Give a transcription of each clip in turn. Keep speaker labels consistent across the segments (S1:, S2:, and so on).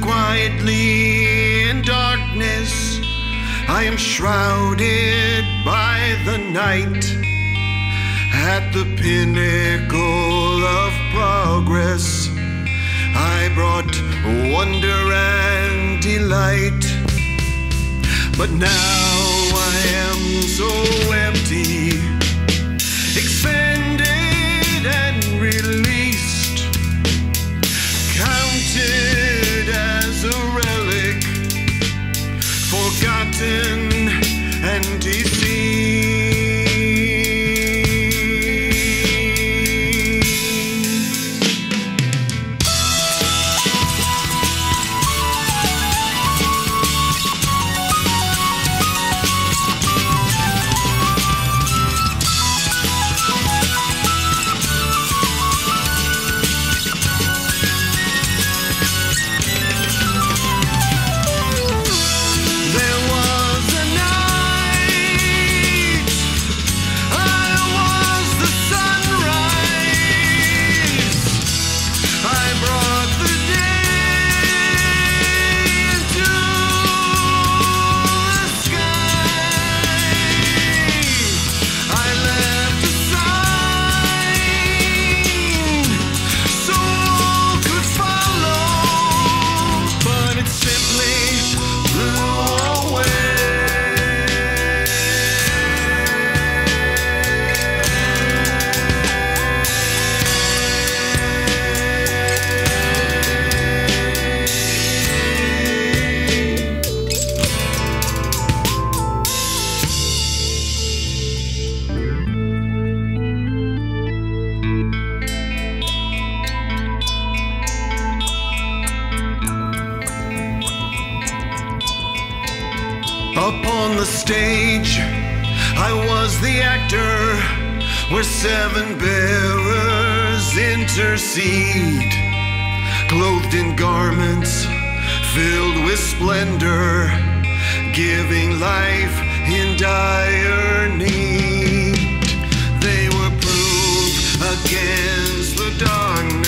S1: Quietly in darkness. I am shrouded by the night. At the pinnacle of progress, I brought wonder and delight. But now I am so empty, Upon the stage, I was the actor where seven bearers intercede, clothed in garments filled with splendor, giving life in dire need. They were proof against the darkness,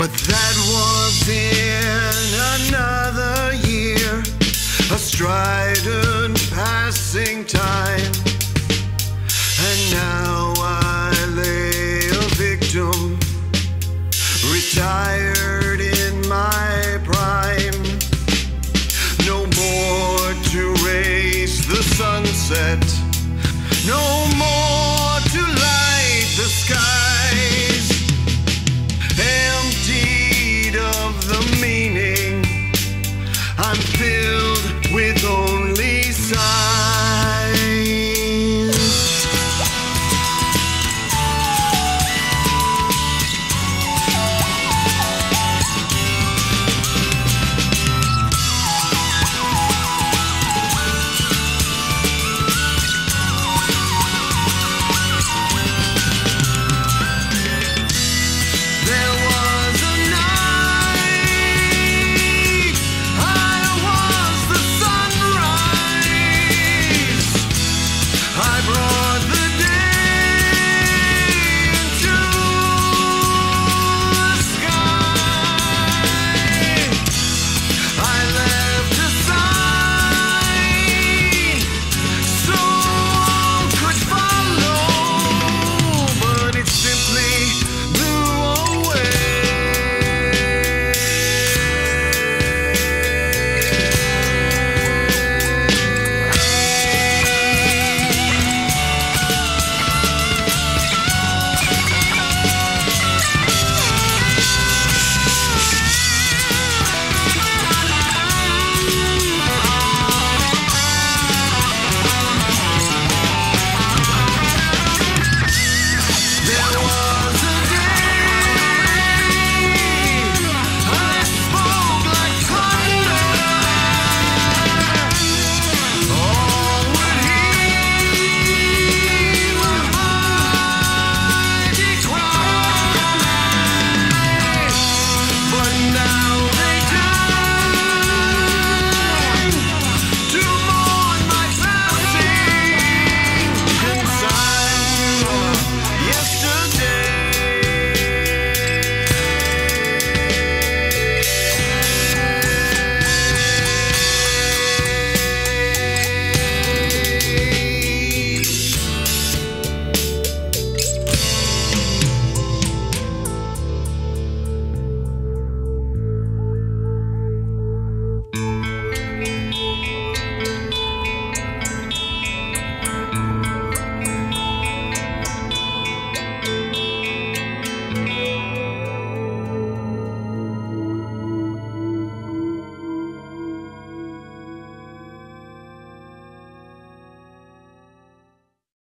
S1: But that was in another year, a strident passing time.